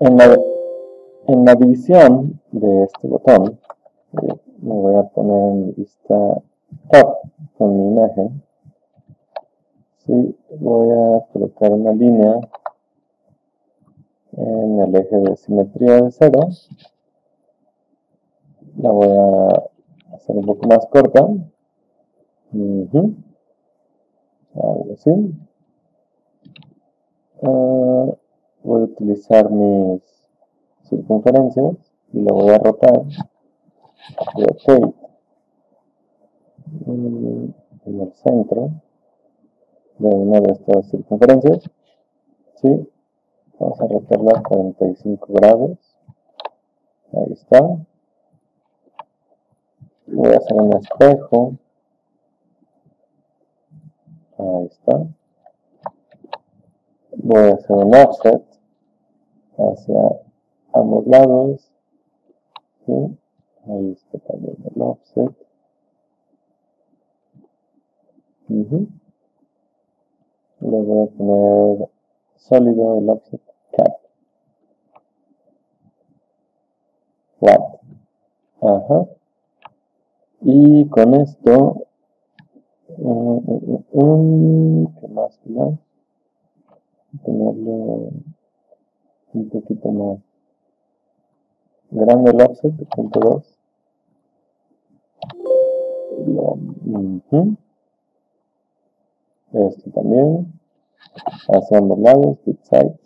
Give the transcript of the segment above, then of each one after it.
En la, en la división de este botón, eh, me voy a poner en vista top con mi imagen. Sí, voy a colocar una línea en el eje de simetría de cero. La voy a hacer un poco más corta. Algo así. Ah, voy a utilizar mis circunferencias y lo voy a rotar. Rotate en el centro de una de estas circunferencias. ¿Sí? Vamos a rotarla a 45 grados. Ahí está. Voy a hacer un espejo. Ahí está. Voy a hacer un offset hacia ambos lados. Ahí está también el offset. Le voy a poner sólido el offset cap. Flat. Ajá. Y con esto, un, ¿qué más? ¿Qué más? Ponerle un poquito más grande el offset de punto 2. Este también. Hacia ambos lados, bit sides.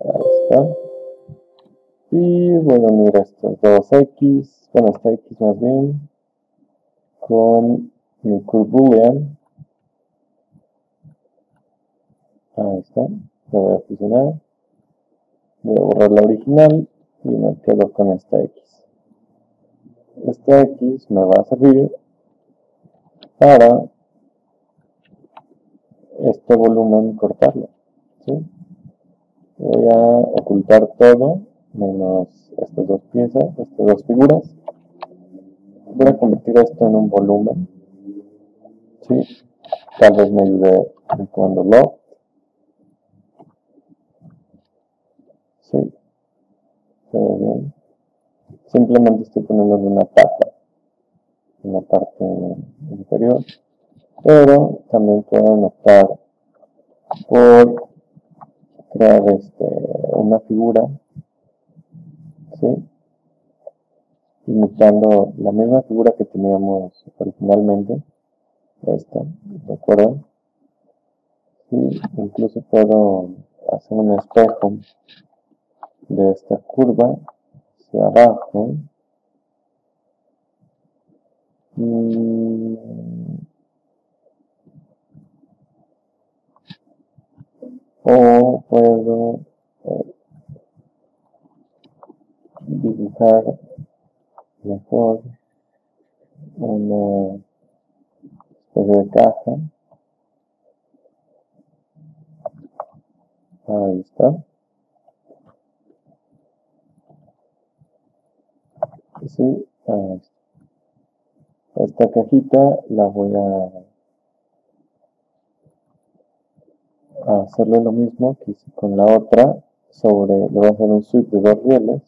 Ahí está. Y voy a unir estos dos X, bueno, esta X más bien, con mi curve boolean. Ahí está. Lo voy a fusionar. Voy a borrar la original y me quedo con esta X. Esta X me va a servir para este volumen cortarlo. Voy a ocultar todo, menos estas dos piezas, estas dos figuras. Voy a convertir esto en un volumen. ¿sí? Tal vez me ayude cuando lo. Sí, Simplemente estoy poniendo una tapa en la parte inferior pero también pueden optar por crear este, una figura imitando la misma figura que teníamos originalmente esta, ¿recuerdan? Sí, incluso puedo hacer un espejo de esta curva hacia abajo. Mm, o puedo eh, dibujar mejor una especie de caja. Ahí está sí, esta cajita la voy a hacerle lo mismo que hice con la otra. Sobre, le voy a hacer un sweep de dos rieles.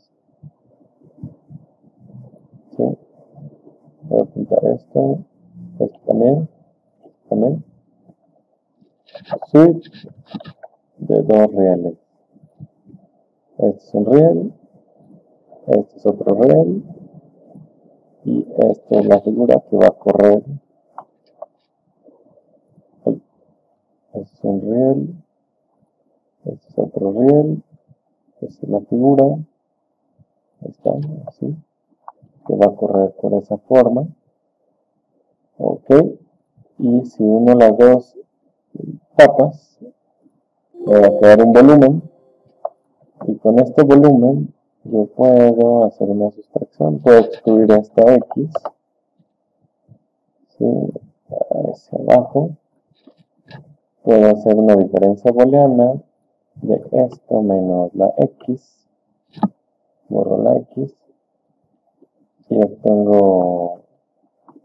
¿sí? voy a pintar esto esto también también. Sweep de dos rieles. Este es un riel este es otro riel y esta es la figura que va a correr este es un riel, es otro riel, esta es la figura, está así, que va a correr por esa forma, ok, y si uno las dos patas, va a quedar un volumen, y con este volumen yo puedo hacer una sustracción, puedo excluir esta X, ¿sí? hacia abajo, puedo hacer una diferencia booleana de esto menos la x, borro la x, y obtengo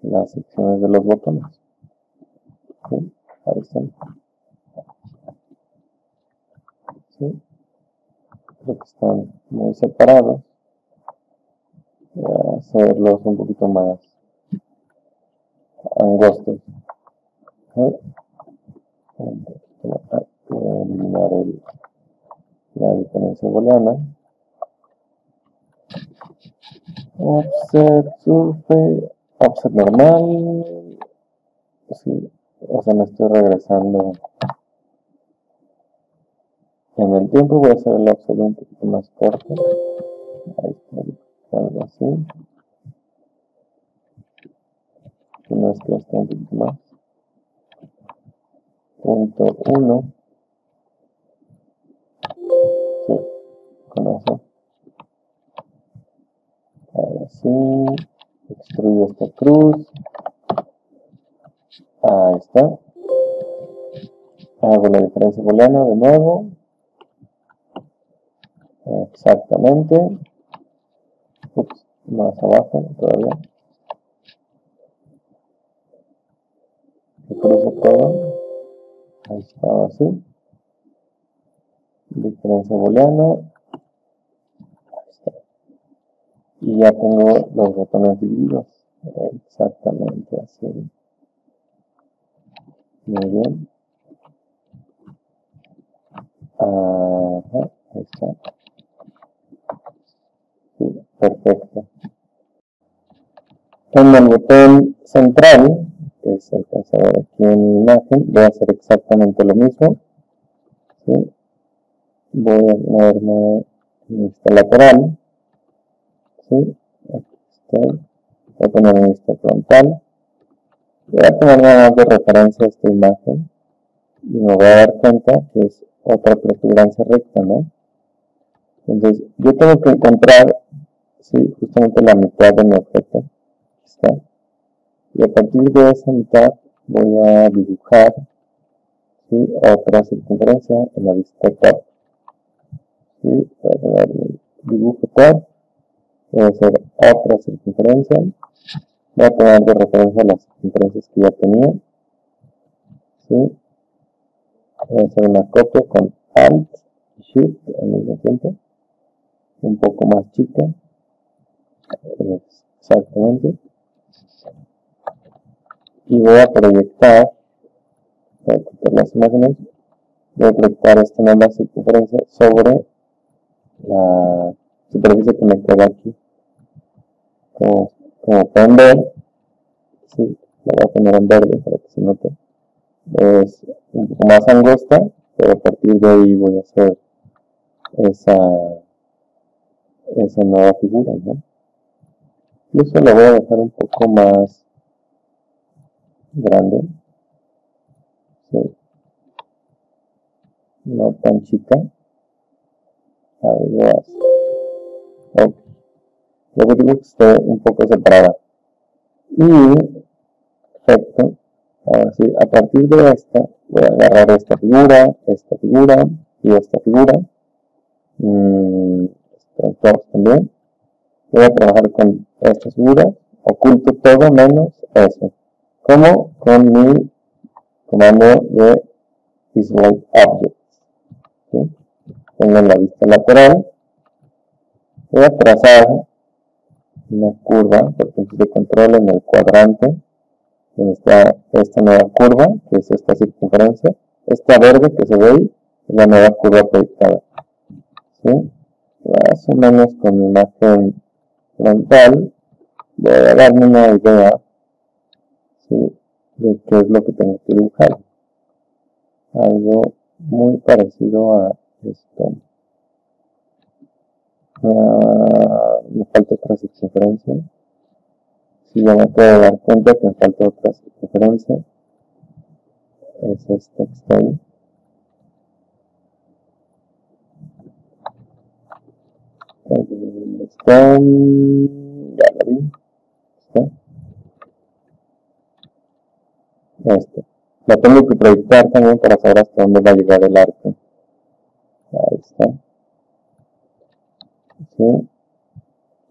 las secciones de los botones. Ahí están. Que están muy separados. Voy a hacerlos un poquito más angostos. Voy a eliminar el, la diferencia booleana. Offset surface, offset normal. Sí, o sea, me estoy regresando en el tiempo. Voy a hacer el offset un poquito más corto. Ahí está, algo así. No es que esté un poquito más. Punto 1. Sí, con eso. Ahora sí. Extruyo esta cruz. Ahí está. Hago la diferencia booleana de nuevo. Exactamente. Ups, más abajo todavía. Cruza todo. Ahí está así. Diferencia booleana. Y ya tengo los botones divididos. Exactamente así. Muy bien. Ajá, ahí está. Perfecto. En el botón central, que alcanza a ver aquí en la imagen, voy a hacer exactamente lo mismo. Voy a ponerme en esta lateral. ¿sí? Voy a poner en esta frontal. Voy a tomar nada más de referencia a esta imagen y me voy a dar cuenta que es otra protuberancia recta, ¿no? Entonces, yo tengo que encontrar, sí, justamente la mitad de mi objeto. está. Y a partir de esa mitad voy a dibujar ¿sí? otra circunferencia en la vista top. ¿sí? Voy a dibujo top. Voy a hacer otra circunferencia Voy a tomar de referencia las circunferencias que ya tenía. ¿sí? Voy a hacer una copia con Alt y Shift al mismo tiempo. Un poco más chica. Exactamente. Y voy a proyectar, voy a quitar las imágenes, voy a proyectar esta nueva circunferencia sobre la superficie que me queda aquí. Como como pueden ver, sí, la voy a poner en verde para que se note, es un poco más angosta, pero a partir de ahí voy a hacer esa, esa nueva figura, ¿no? Incluso la voy a dejar un poco más grande, sí. no tan chica, algo así. Okay. Luego digo que esté un poco separada. Y, perfecto. Ahora sí, a partir de esta, voy a agarrar esta figura, esta figura y esta figura. Mm, estas dos también. Voy a trabajar con estas figuras. Oculto todo menos eso. Como con mi comando de isolate objects. Tengo la vista lateral. Voy a trazar una curva por puntos de control en el cuadrante donde está esta nueva curva, que es esta circunferencia. Esta verde que se ve ahí es la nueva curva proyectada. Más o menos con imagen frontal voy a darme una idea ¿sí? de qué es lo que tengo que dibujar. Algo muy parecido a esto. Ah, me falta otra circunferencia. Si ya me puedo dar cuenta que me falta otra circunferencia, es esta que está ahí. Está, ya la vi, está. Esto. La tengo que proyectar también para saber hasta dónde va a llegar el arco. Ahí está. ¿sí?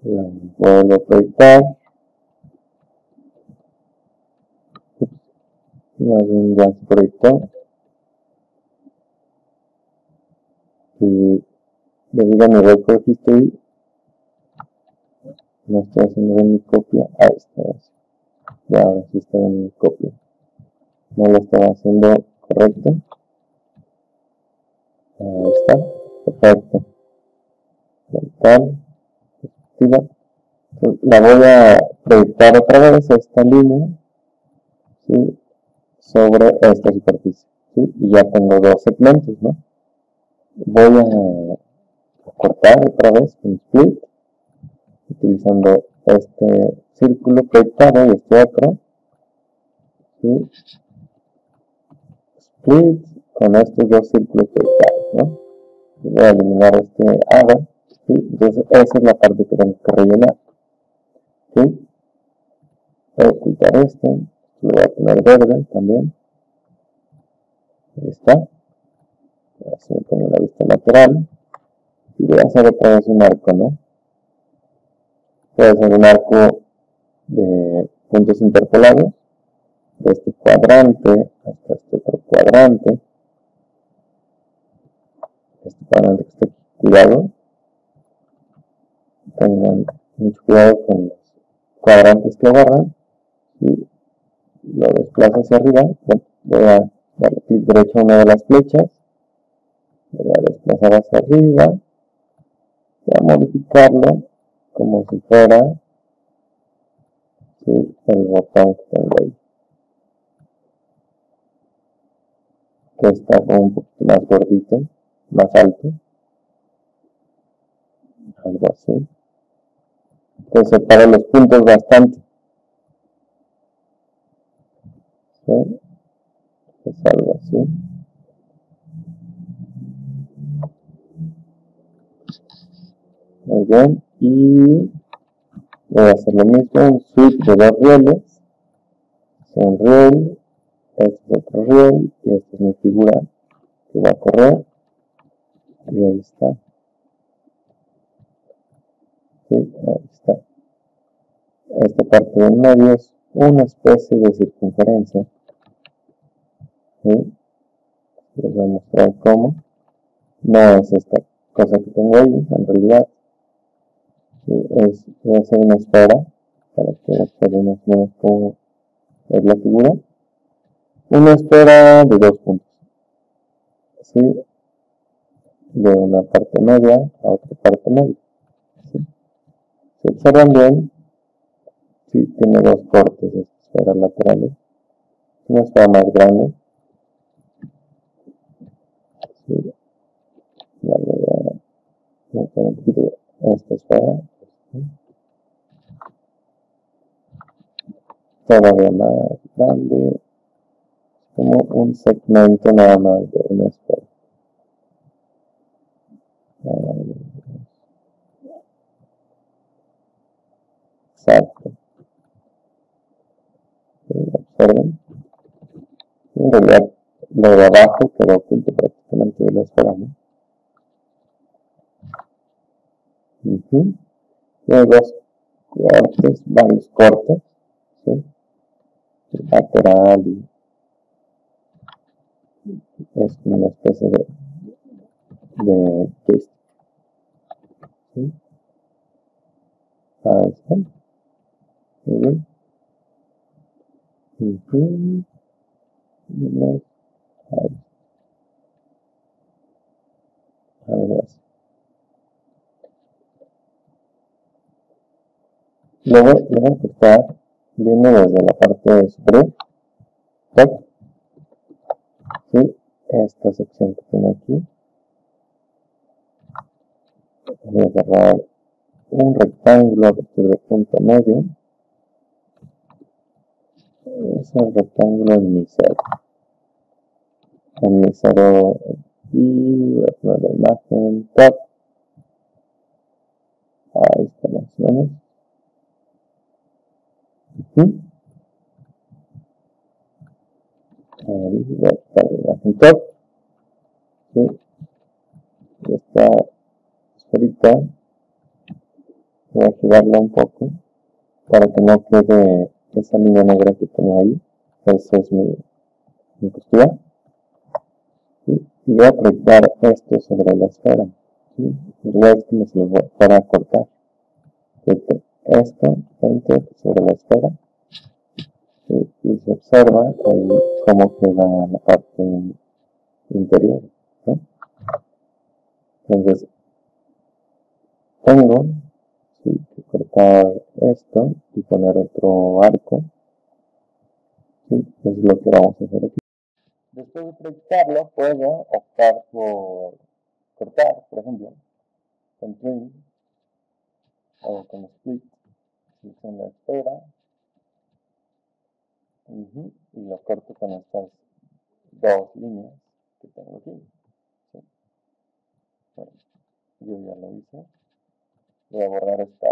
La vuelvo a proyectar. Más bien ya se proyectó. Y debido a mi record history, no estoy haciendo bien mi copia, ahí está, ya ahora sí está en mi copia, no lo estaba haciendo correcto, ahí está, perfecto, la voy a proyectar otra vez esta línea, ¿sí? sobre esta superficie, ¿sí? y ya tengo dos segmentos, ¿no? Voy a cortar otra vez con split utilizando este círculo proyectado y este otro split con estos dos círculos proyectados ¿no? voy a eliminar este ADA entonces esa es la parte que tengo que rellenar ¿sí? voy a ocultar esto lo voy a poner verde también ahí está así me pongo la vista lateral y voy a hacer otra vez un arco, ¿no? A hacer un arco de puntos interpolados de este cuadrante hasta este otro cuadrante. Este cuadrante que está aquí, cuidado. Tengan mucho cuidado con los cuadrantes que agarran. Y lo desplazo hacia arriba voy a darle clic derecho a una de las flechas. Voy a desplazar hacia arriba. Voy a modificarlo como si fuera el botón que tengo ahí que está un poquito más gordito más alto algo así entonces separa los puntos bastante ¿Sí? es algo así Muy bien. Y voy a hacer lo mismo, un switch de dos rieles. un riel, este es otro riel, y esta es mi figura que va a correr. Y ahí está. Sí, ahí está. Esta parte del medio es una especie de circunferencia. ¿Sí? Les voy a mostrar cómo. No es esta cosa que tengo ahí, en realidad es, voy a hacer una esfera para que observen más menos cómo es la figura. Una esfera de dos puntos. ¿sí? De una parte media a otra parte media. ¿sí? Si observan bien, sí, tiene dos cortes de esferas laterales. Una esfera más grande. ¿sí? La poquito esta esfera todavía más grande, como un segmento nada más de una esfera. Exacto. Observen. En realidad, lo de abajo quedó oculto prácticamente de la esfera, ¿no? Tiene dos cortes, varios cortes lateral y es una especie de, de twist. ¿Sí? Ahí está. Muy bien. Uh Luego, le voy a cortar viene desde la parte superior. ¿sí? esta sección que tiene aquí. Voy a agarrar un rectángulo a partir del punto medio. Es el rectángulo en mi cero. En mi cero y voy a poner la imagen. Top ahí está más o menos Ahí va a estar la top. ¿Sí? Esta esferita voy a girarla un poco para que no quede esa línea negra que tenía ahí. Esa es mi, mi postura. Y voy a proyectar esto sobre la esfera. ¿sí? Realidad es como si lo fuera a cortar. Esto, enter sobre la esfera, y se observa ahí cómo queda la parte interior. ¿no? Entonces, tengo que cortar esto y poner otro arco. ¿sí? Es lo que vamos a hacer aquí. Después de proyectarlo, puedo optar por cortar, por ejemplo, con o con split. Selecciono la esfera y lo corto con estas dos líneas que tengo aquí. yo ya lo hice. Voy a borrar esta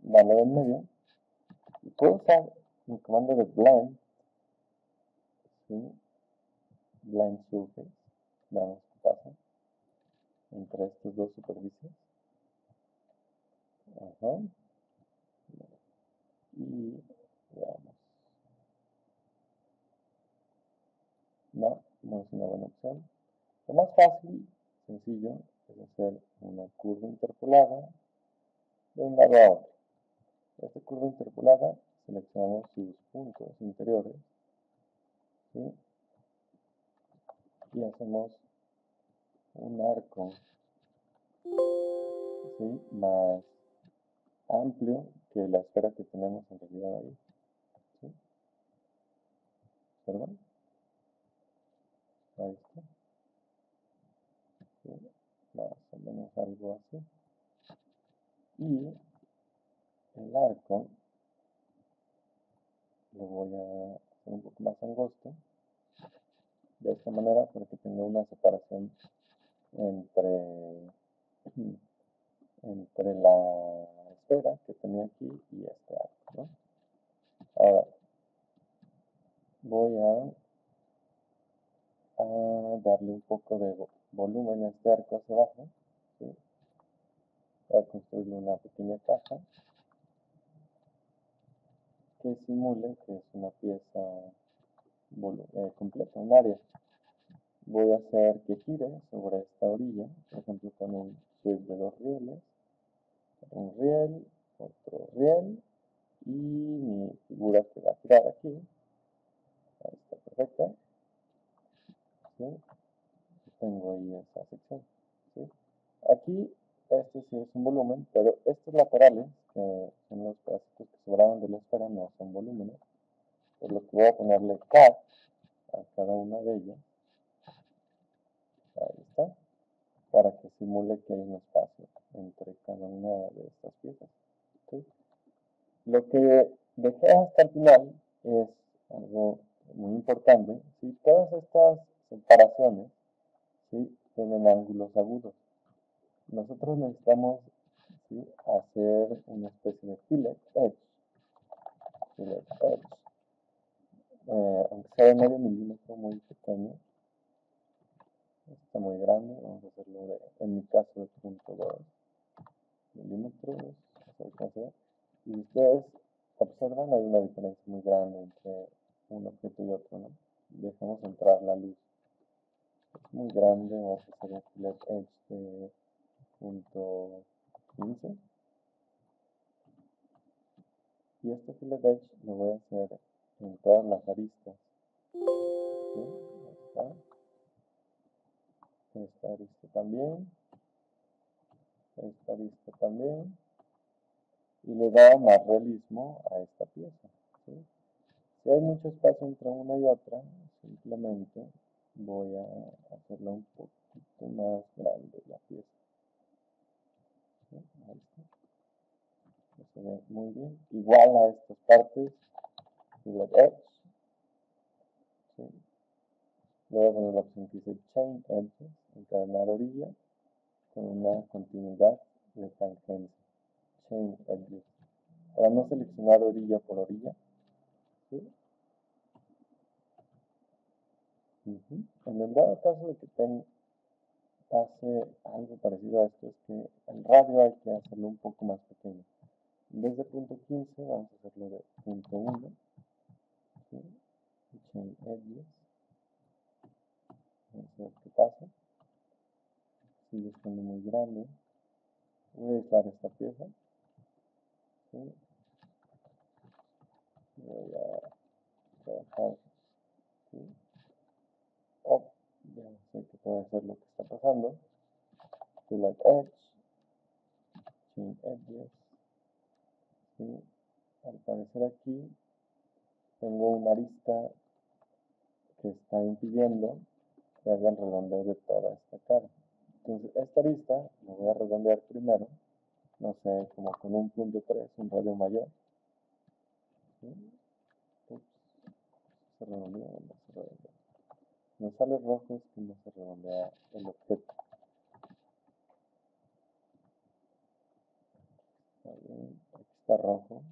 banda en medio. Y puedo usar mi comando de blend. ¿sí? Blend surface. Veamos qué pasa entre estas dos superficies. Y veamos. No, no es una buena opción. Lo más fácil, sencillo, es hacer una curva interpolada de un lado a otro. Esta curva interpolada seleccionamos sus puntos interiores y hacemos un arco más amplio que la esfera que tenemos en realidad ahí. ¿sí? ¿Perdón? Ahí está. Más o menos algo así. Y el arco lo voy a hacer un poco más angosto de esta manera para que tenga una separación entre, entre la esfera que tenía aquí y este arco. Ahora voy a darle un poco de volumen a este arco hacia abajo. Voy a construirle una pequeña caja que simule que es una pieza eh, completa, un área. Voy a hacer que gire sobre esta orilla, por ejemplo con un sweep de dos rieles, un riel, otro riel y mi figura que va a girar aquí. Ahí está perfecta tengo ahí esa sección. Aquí, este sí es un volumen, pero estos laterales, que son los pedacitos que sobraban de la esfera, no son volúmenes. Por lo que voy a ponerle cat a cada una de ellas. Ahí está. Para que simule que hay un espacio entre cada una de estas piezas. Lo que dejé hasta el final es algo muy importante. Si todas estas separaciones ¿sí? tienen ángulos agudos. Nosotros necesitamos hacer una especie de fillet edge. Fillet edge. Eh, aunque sea de medio milímetro muy pequeño, está muy grande, vamos a hacerlo de, en mi caso de punto 2 milímetros, y ustedes observan hay una diferencia muy grande entre un objeto y otro, ¿no? Dejamos entrar la luz. Muy grande, vamos a hacer un fillet edge de punto 15 y este fillet edge lo voy a hacer en todas las aristas. Esta arista también. Esta arista también. Y le da más realismo a esta pieza si hay mucho espacio entre una y otra simplemente voy a hacerla un poquito más grande la pieza. Ahí está. Se ve muy bien. Igual a estas partes. La edge. ¿sí? a poner la opción que dice chain edges encadenar orilla con una continuidad de tangencia chain edges para no seleccionar orilla por orilla ¿sí? En el dado caso de que pase algo parecido a esto, es que el radio hay que hacerlo un poco más pequeño. En vez de punto 15, vamos a hacerlo de punto 1. Chain edges. Vamos a ver qué pasa. Sigue siendo muy grande. Voy a aislar esta pieza. Voy a trabajar. ¿sí? Oh, ya sé que puede ser lo que está pasando. Select Edge. Change Edges. ¿sí? Al parecer aquí tengo una arista que está impidiendo que haga el redondeo de toda esta cara. Entonces, esta arista la voy a redondear primero, no sé, como con un punto 3, un radio mayor. Ups, se no se redondea. No sale rojo, es que no se redondea el objeto. aquí está rojo.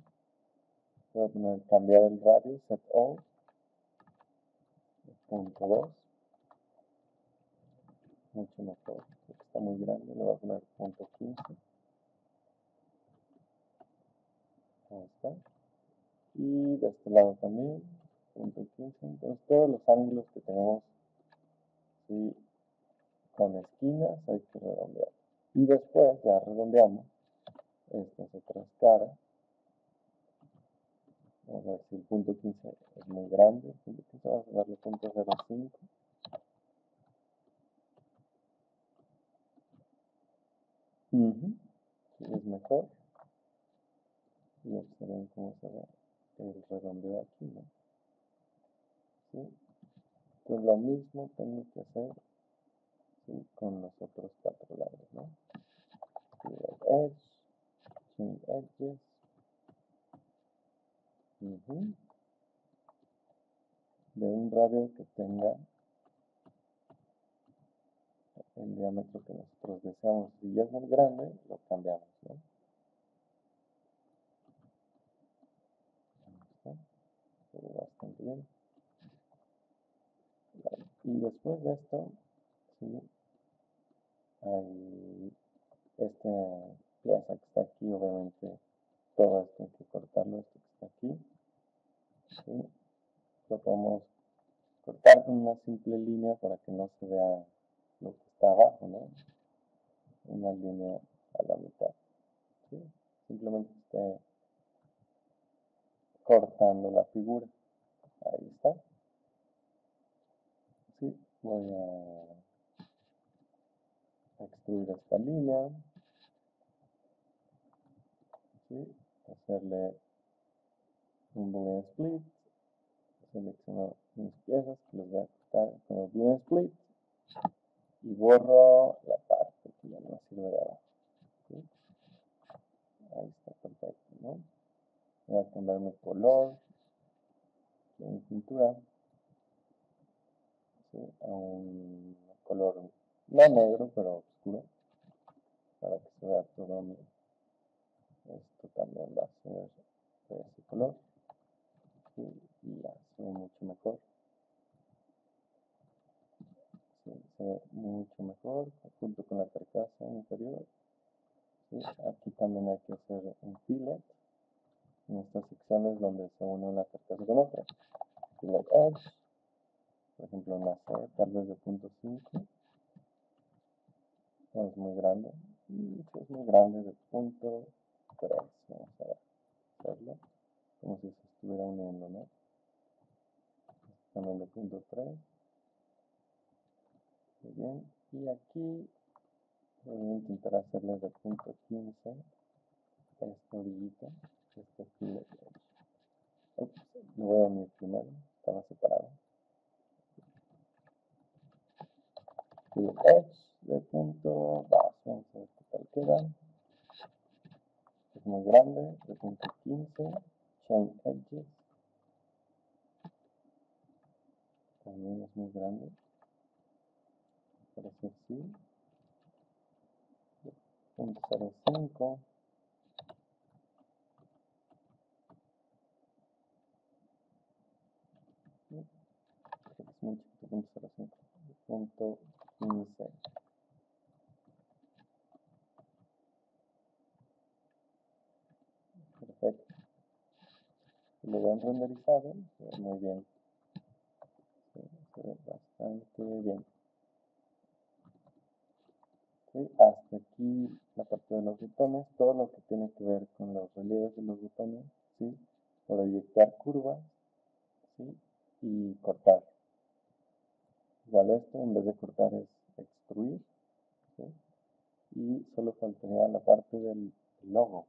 Voy a poner cambiar el radio, set all, punto 2 mucho mejor. Está muy grande, le voy a poner punto 15. Ahí está. Y de este lado también, punto 15. Entonces todos los ángulos que tenemos con esquinas hay que redondear. Y después ya redondeamos estas otras caras. Vamos a ver si el punto 15 es muy grande. El punto 15 vamos a darle punto 05. es mejor. Y observen cómo se ve el redondeo aquí, ¿no? ¿Sí? Entonces lo mismo tengo que hacer con los otros cuatro lados, ¿no? Edge, change edges. De un radio que tenga el diámetro que nosotros deseamos. Si ya es muy grande, lo cambiamos. ¿no? Se ve bastante bien. Y después de esto, ¿sí? hay esta pieza que está aquí, obviamente todo esto hay que cortarlo, esto que está aquí. Lo podemos cortar con una simple línea para que no se vea lo que está abajo, ¿no? Una línea a la mitad. Simplemente esté cortando la figura. Ahí está. Voy a extruir esta línea. ¿sí? Hacerle un boolean split. Selecciono mis piezas que les voy a cortar con el boolean split y borro la parte que ya no sirve de abajo. Ahí está perfecto, ¿no? Voy a cambiar mi color de mi pintura a un color no negro, pero oscuro, para que se vea todo mi... Esto también va a ser de ese color. Y ya se ve mucho mejor. se ve mucho mejor junto con la carcasa inferior. Aquí también hay que hacer un fillet en estas secciones donde se une una carcasa con otra. Fillet edge, por ejemplo, una C, tal vez de punto 5. No es muy grande. es muy grande de punto 3. Vamos a hacerlo como si se estuviera uniendo, ¿no? También de punto 3. Muy bien. Y aquí voy a intentar hacerle de punto 15 esta orillita, este filo Ups, lo voy a unir primero, estaba separado. Edge de punto base, vamos a ver qué tal queda. Es muy grande, de punto 15, chain edges. También es muy grande parece así. Punto 05. Es muy chiquito, punto 05. Punto 15. Perfecto. Lo ven renderizado, ve muy bien. Se ve bastante bien. Hasta aquí la parte de los botones, todo lo que tiene que ver con los relieves de los botones, ¿sí? proyectar curvas ¿sí? y cortar. Igual esto, en vez de cortar es extruir. Y solo faltaría la parte del logo.